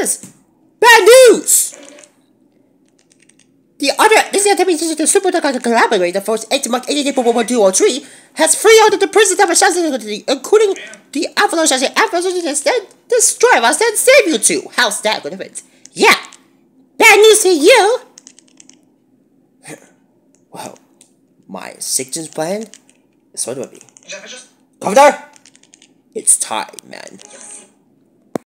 this? Bad news! The other is the attempt to Super Dakota collaborate the first 8 Mark three, has free out the prison of Ashanti, including the Avalanche as the Avalanche that stand destroy us and save you two. How's that gonna fit? Yeah! Bad news for you! Whoa. My sixth plan is what it would be. Governor! It's time, man.